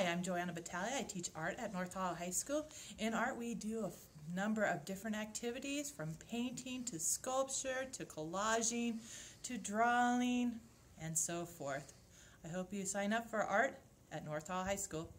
Hi, I'm Joanna Battaglia. I teach art at North Tahoe High School. In art, we do a number of different activities from painting to sculpture to collaging to drawing and so forth. I hope you sign up for art at North Tahoe High School.